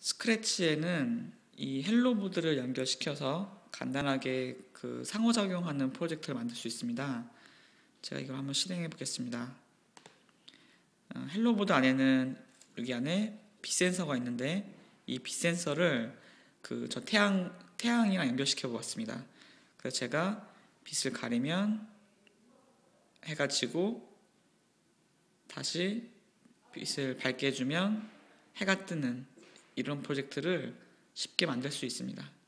스크래치에는 이 헬로보드를 연결시켜서 간단하게 그 상호작용하는 프로젝트를 만들 수 있습니다. 제가 이걸 한번 실행해 보겠습니다. 어, 헬로보드 안에는 여기 안에 빛 센서가 있는데 이 빛 센서를 그 저 태양 태양이랑 연결시켜 보았습니다. 그래서 제가 빛을 가리면 해가 지고 다시 빛을 밝게 해주면 해가 뜨는 이런 프로젝트를 쉽게 만들 수 있습니다.